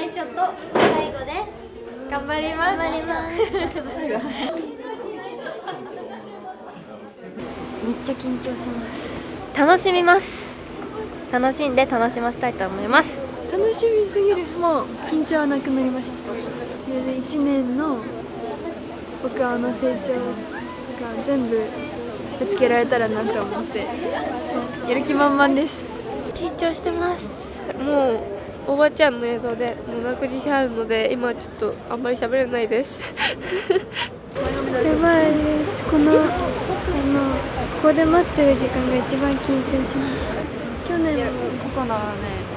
最初と最後です。頑張ります。頑張ります。めっちゃ緊張します。楽しみます。楽しんで楽しませたいと思います。楽しみすぎる。もう緊張はなくなりました。それで1年の僕はあの成長が全部ぶつけられたらなと思ってやる気満々です。緊張してます。もうおばちゃんの映像でもう泣く自信あるので今ちょっとあんまり喋れないです。やばいです。このあのここで待ってる時間が一番緊張します。去年もここのね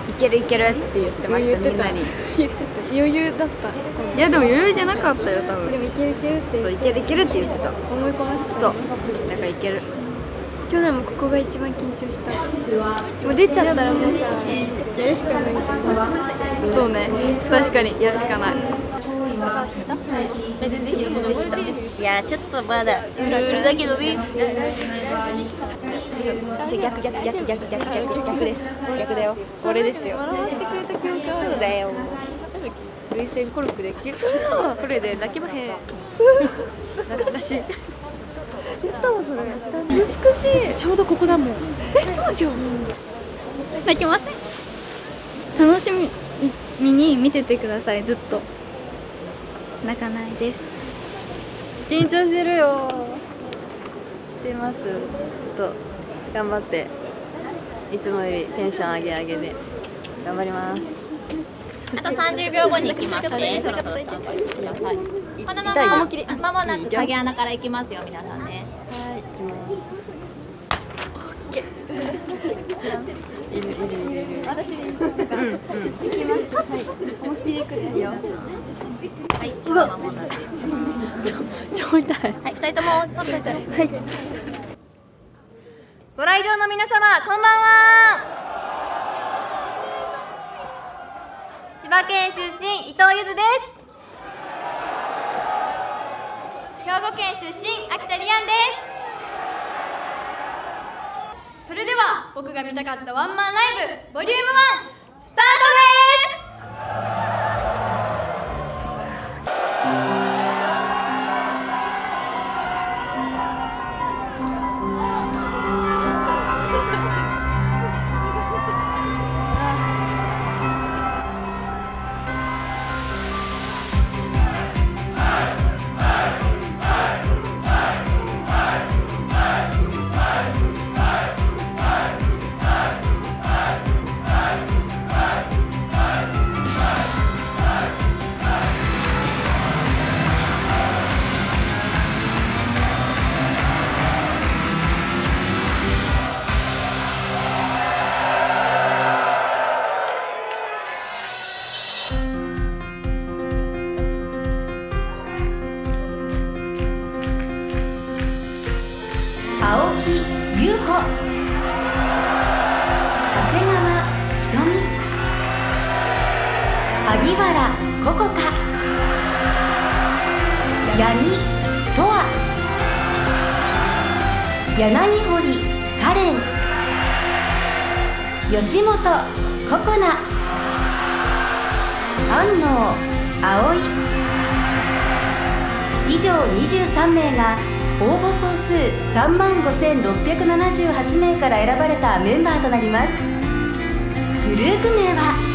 いけるいけるって言ってましたみんなに。言ってた。余裕だった。いやでも余裕じゃなかったよ多分。でもいけるいけるってそういけるいけるって言ってた。思い込ませてた。そうだからいける去年もここが一番緊張した。もう出ちゃったらもうさやるしかないじゃんそうね。確かに。やるしかない。いやちょっとまだうるうるだけどね。じゃ逆逆逆逆逆逆逆です。逆だよ。これですよ。笑わせてくれた記憶そうだよ。涙腺コルクでこれで泣けまへん。懐かしいやったわそれ。懐かしい。ちょうどここだもん。えそうじゃん泣きません？楽しみに見ててくださいずっと。泣かないです。緊張してるよ。してます。ちょっと頑張って。いつもよりテンション上げ上げで。頑張ります。あと30秒後に行きます。ねそろそろスタンバイしてくださいこのまままもなく影穴から行きますよ皆さんね。はい。行きますい。るい。るい。でい。い。うんうん行きますはい。思い。っきり行くでい。い。よはい。今まもなく超痛い。はい。二人ともちょっと痛い。はい。ご来場の皆様こんばんは千葉県出身伊藤ゆずです兵庫県出身秋田リアンです。それでは僕が見たかったワンマンライブボリューム1スタートです！ココナ。安納葵。以上23名が応募総数3万5678名から選ばれたメンバーとなります。グループ名は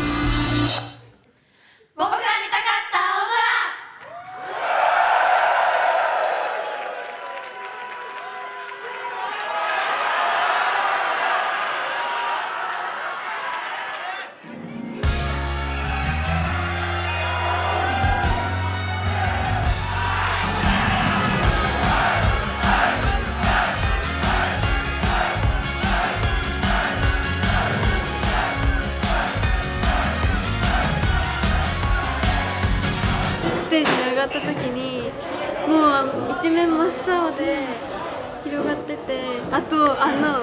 がった時にもう一面真っ青で広がっててあとあの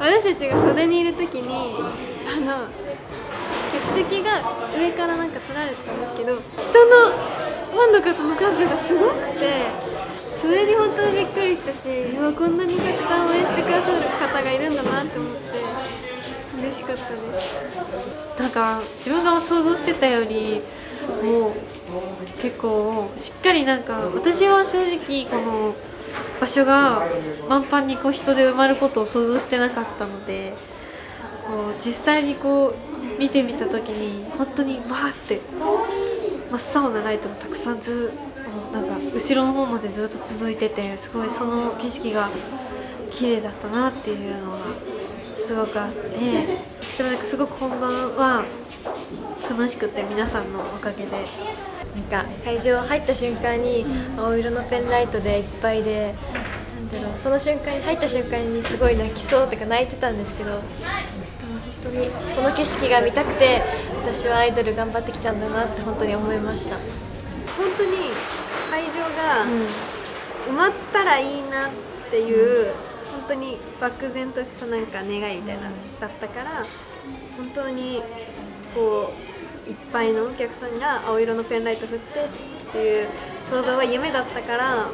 私たちが袖にいる時にあの客席が上からなんか撮られてたんですけど人のファンの方の数がすごくてそれに本当にびっくりしたしうわこんなにたくさん応援してくださる方がいるんだなって思って嬉しかったです。なんか自分が想像してたよりもう結構しっかりなんか私は正直この場所が満帆にこう人で埋まることを想像してなかったのでこう実際にこう見てみた時に本当にわーって真っ青なライトがたくさんずなんか後ろの方までずっと続いててすごいその景色が綺麗だったなっていうのがすごくあってでもなんかすごく本番は楽しくて皆さんのおかげでなんか会場入った瞬間に青色のペンライトでいっぱいでなんだろうその瞬間に入った瞬間にすごい泣きそうとか泣いてたんですけどうん本当にこの景色が見たくて私はアイドル頑張ってきたんだなって本当に思いました。本当に会場が埋まったらいいなっていう本当に漠然としたなんか願いみたいなだったから本当にこういっぱいのお客さんが青色のペンライト振ってっていう想像は夢だったから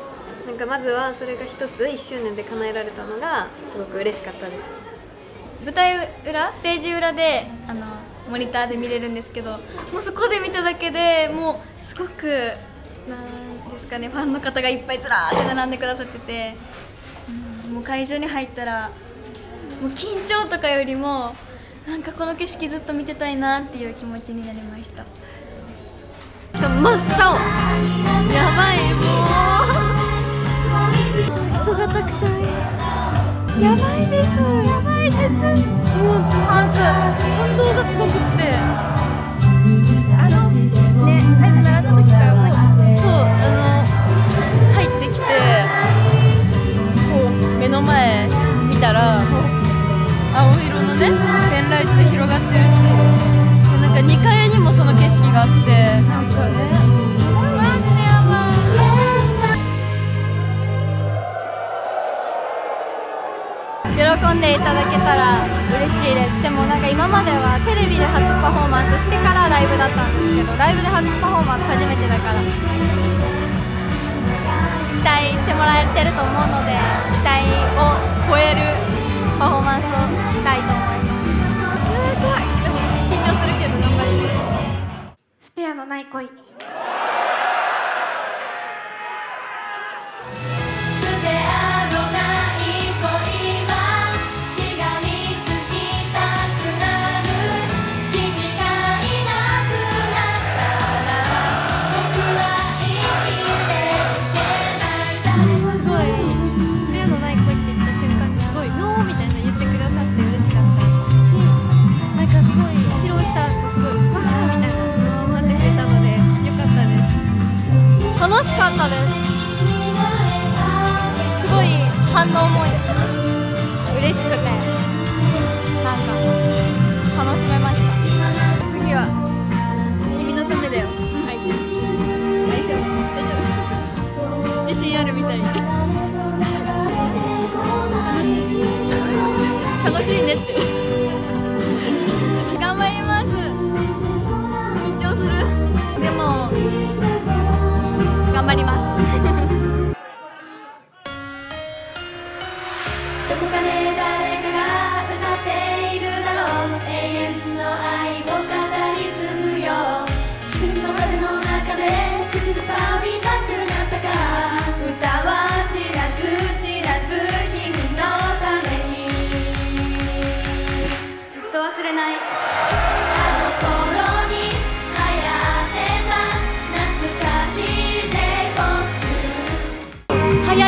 なんかまずはそれが一つ1周年で叶えられたのがすごく嬉しかったです。舞台裏？ステージ裏であのモニターで見れるんですけどもうそこで見ただけでもうすごくなんですかねファンの方がいっぱいずらーって並んでくださってて、うんもう会場に入ったらもう緊張とかよりもなんかこの景色ずっと見てたいなっていう気持ちになりました。真っ青。やばいもう。人がたくさんやばいです。やばいです。もうなんか感動がすごくって。あのね最初並んだ時からそうあの入ってきてこう目の前見たらもう青色のねペンライトで広がってるしなんか2階にもその景色があってなんかね喜んでいただけたら嬉しいです。でもなんか今まではテレビで初パフォーマンスしてからライブだったんですけどライブで初パフォーマンス初めてだから期待してもらえてると思うので期待を超えるパフォーマンスをしたいと思います。うわ怖い。でも緊張するけど頑張ります。スペアのない恋。楽しいねって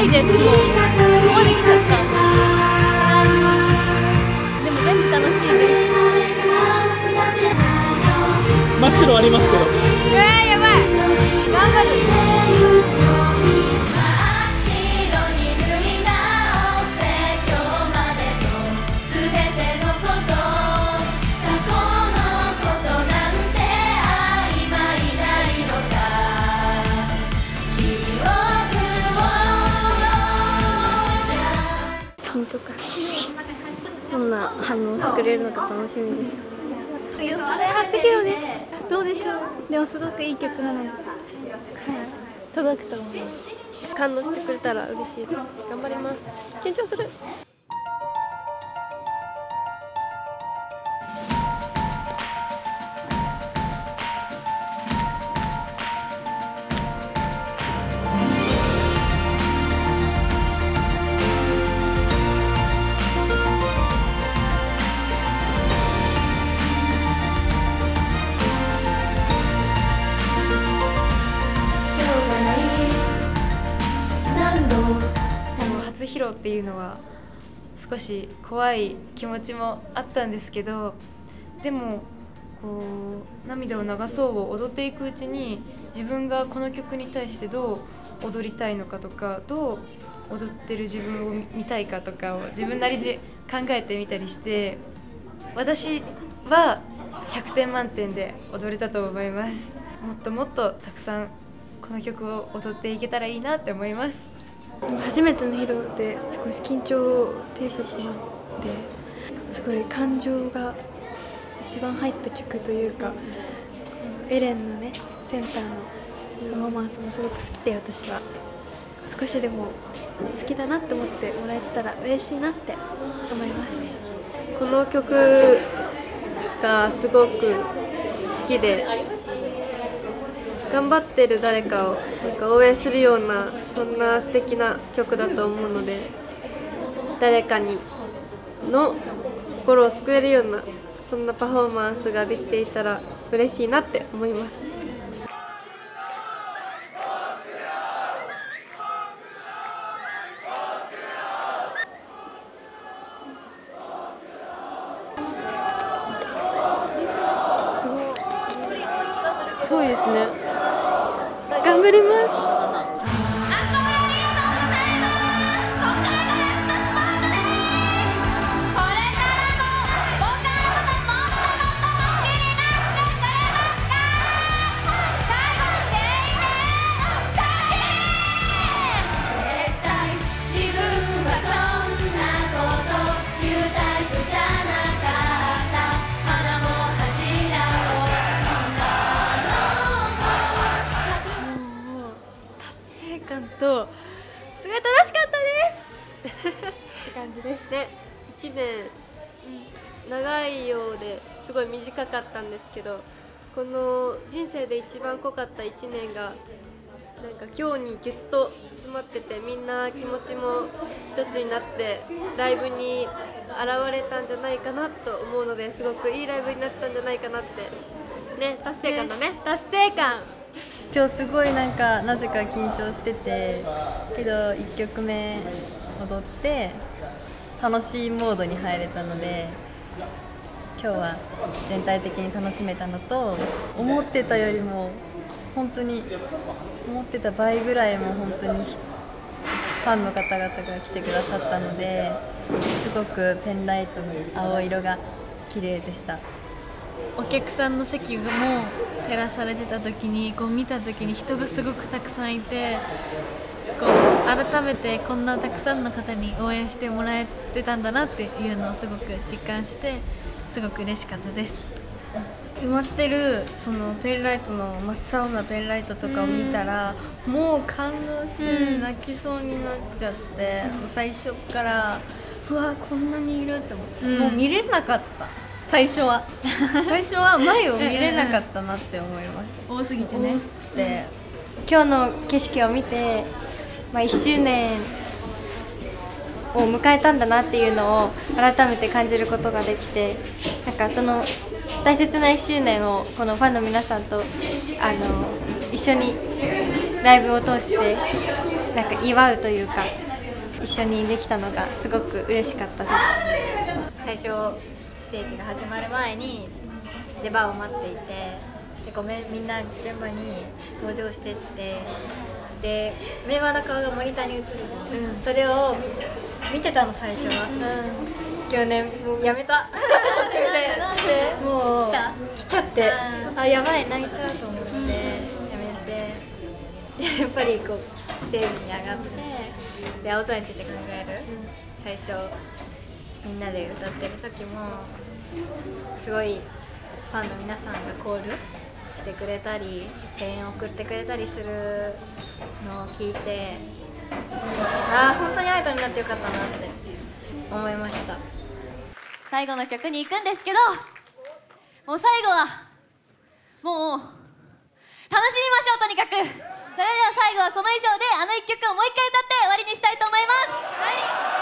いですもうここまで来ちゃった。でも全部楽しいです。真っ白ありますけど。うわーな反応してくれるのか楽しみです。初披露ですどうでしょう？でもすごくいい曲なので、はい、届くと思います。感動してくれたら嬉しいです。頑張ります。緊張するていうのは少し怖い気持ちもあったんですけどでもこう涙を流そうを踊っていくうちに自分がこの曲に対してどう踊りたいのかとかどう踊ってる自分を見たいかとかを自分なりで考えてみたりして私は100点満点で踊れたと思います。もっともっとたくさんこの曲を踊っていけたらいいなって思います。初めての披露ですごい緊張っていう部分もあってすごい感情が一番入った曲というかエレンのねセンターのパフォーマンスもすごく好きで私は少しでも好きだなって思ってもらえてたら嬉しいなって思います。この曲がすごく好きで頑張ってる誰かをなんか応援するようなそんな素敵な曲だと思うので誰かにの心を救えるようなそんなパフォーマンスができていたら嬉しいなって思います。すごい。ですね。頑張ります。すごい楽しかったです。って感じですね1年長いようですごい短かったんですけどこの人生で一番濃かった1年がなんか今日にぎゅっと詰まっててみんな気持ちも一つになってライブに現れたんじゃないかなと思うのですごくいいライブになったんじゃないかなって。ね達成感だね。達成感今日すごいなんかなぜか緊張しててけど1曲目踊って楽しいモードに入れたので今日は全体的に楽しめたのと思ってたよりも本当に思ってた倍ぐらいも本当にファンの方々が来てくださったのですごくペンライトの青色が綺麗でした。お客さんの席も照らされてた時にこう見た時に人がすごくたくさんいてこう改めてこんなたくさんの方に応援してもらえてたんだなっていうのをすごく実感してすごく嬉しかったです。埋まってるそのペンライトの真っ青なペンライトとかを見たら、もう感動して泣きそうになっちゃって、もう最初からうわこんなにいるって思って、うん。もう見れなかった最初は。最初は前を見れなかったなって思います。多すぎてね。で今日の景色を見て、まあ、1周年を迎えたんだなっていうのを改めて感じることができてなんかその大切な1周年をこのファンの皆さんとあの一緒にライブを通してなんか祝うというか一緒にできたのがすごく嬉しかったです。最初ステージが始まる前に出番を待っていてでごめんみんな順番に登場してってでメンバーの顔がモニターに映るじゃん、それを見てたの最初は、今日ねもうやめた。途中で。で？もう来た。来ちゃって。あやばい泣いちゃうと思って、やめて。でやっぱりこうステージに上がってで青空について考える、最初みんなで歌ってる時もすごいファンの皆さんがコールしてくれたり声援を送ってくれたりするのを聞いてああ本当にアイドルになってよかったなって思いました。最後の曲に行くんですけどもう最後はもう楽しみましょうとにかく。それでは最後はこの衣装であの一曲をもう一回歌って終わりにしたいと思います、はい「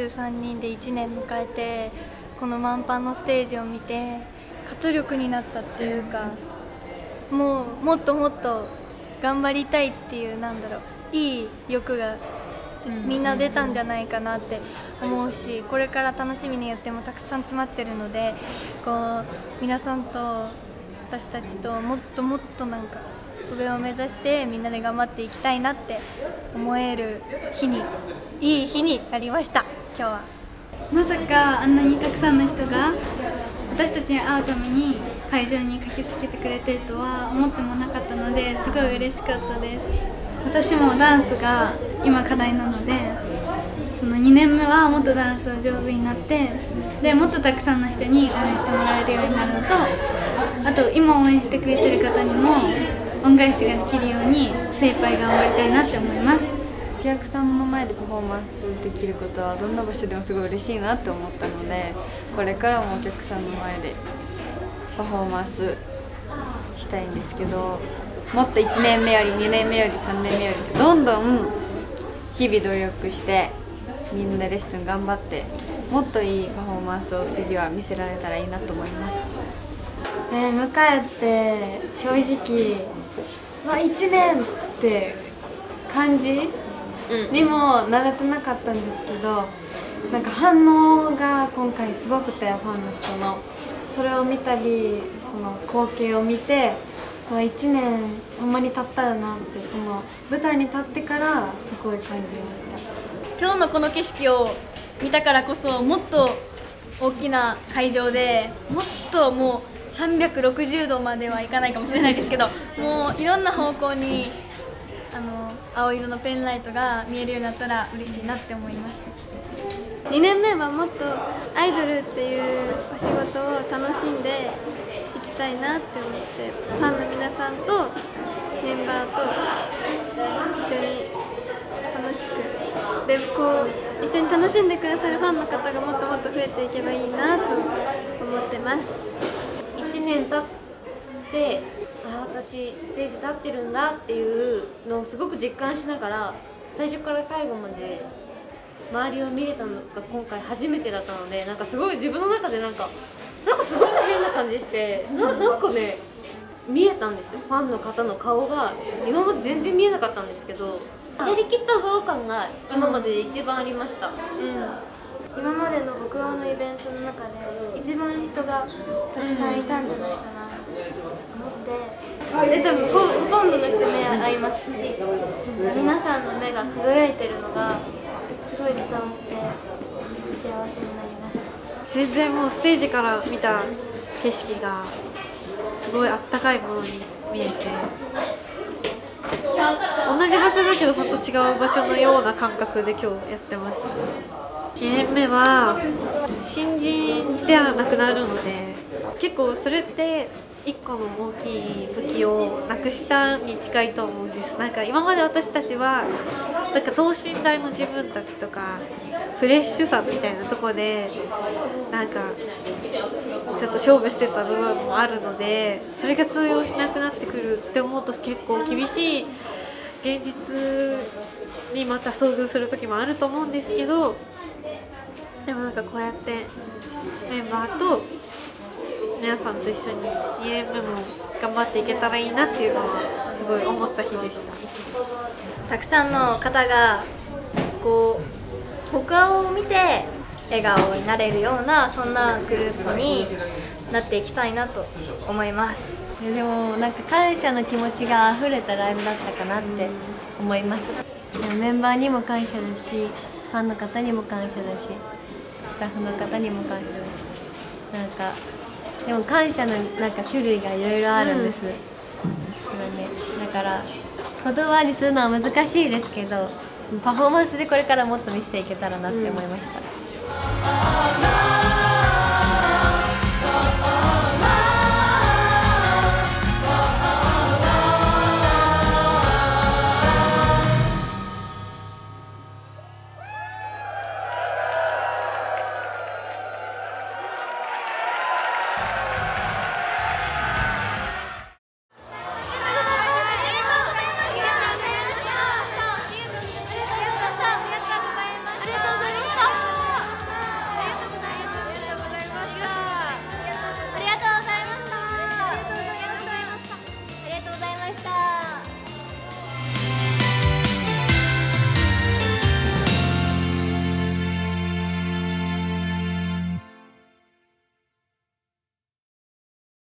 3人で1年迎えてこの満帆のステージを見て活力になったっていうかもうもっともっと頑張りたいっていうなんだろういい欲がみんな出たんじゃないかなって思うしこれから楽しみにやってもたくさん詰まってるのでこう皆さんと私たちともっともっとなんか上を目指してみんなで頑張っていきたいなって思える日にいい日になりました今日は。まさかあんなにたくさんの人が私たちに会うために会場に駆けつけてくれてるとは思ってもなかったのですごい嬉しかったです私もダンスが今課題なのでその2年目はもっとダンスを上手になってでもっとたくさんの人に応援してもらえるようになるのとあと今応援してくれてる方にも恩返しができるように精一杯頑張りたいなって思いますお客さんの前でパフォーマンスできることはどんな場所でもすごい嬉しいなって思ったのでこれからもお客さんの前でパフォーマンスしたいんですけどもっと1年目より2年目より3年目よりどんどん日々努力してみんなレッスン頑張ってもっといいパフォーマンスを次は見せられたらいいなと思います。えー、迎えて正直、まあ、1年って感じにも慣れてなかったんですけどなんか反応が今回すごくてファンの人の。それを見たりその光景を見て、まあ、1年ほんまに経ったよなってその舞台に立ってからすごい感じました。今日のこの景色を見たからこそもっと大きな会場でもっともう360度まではいかないかもしれないですけどもういろんな方向にあの青色のペンライトが見えるようになったら嬉しいなって思います。2年目はもっとアイドルっていうお仕事を楽しんでいきたいなって思ってファンの皆さんとメンバーと一緒に楽しくでこう一緒に楽しんでくださるファンの方がもっともっと増えていけばいいなと思ってます。1年経ってあ私ステージ立ってるんだっていうのをすごく実感しながら最初から最後まで周りを見れたのが今回初めてだったのでなんかすごい自分の中でなんかなんかすごく変な感じしてななんかね見えたんですよ。ファンの方の顔が今まで全然見えなかったんですけどやりきったぞ感が今までで一番ありました、うん。今までの僕のイベントの中で一番人がたくさんいたんじゃないかなと思ってで多分ほほとんどの人目合いましたし皆さんの目が輝いてるのがすごい伝わって幸せになりました。全然もうステージから見た景色がすごいあったかいものに見えて同じ場所だけど本当違う場所のような感覚で今日やってました。2年目は新人ではなくなるので結構それって一個の大きい武器をなくしたに近いと思うんです。なんか今まで私たちはなんか等身大の自分たちとかフレッシュさみたいなとこでなんかちょっと勝負してた部分もあるのでそれが通用しなくなってくるって思うと結構厳しい現実にまた遭遇する時もあると思うんですけどでもなんかこうやってメンバーと皆さんと一緒に2年目も頑張っていけたらいいなっていうのはすごい思った日でした。たくさんの方がこう僕を見て笑顔になれるようなそんなグループになっていきたいなと思います。でもなんか感謝の気持ちが溢れたライブだったかなって思います。メンバーにも感謝だしファンの方にも感謝だしスタッフの方にも感謝だしなんかでも感謝のなんか種類がいろいろあるんです、うん、ね、だから言葉にするのは難しいですけどパフォーマンスでこれからもっと見せていけたらなって思いました。うん。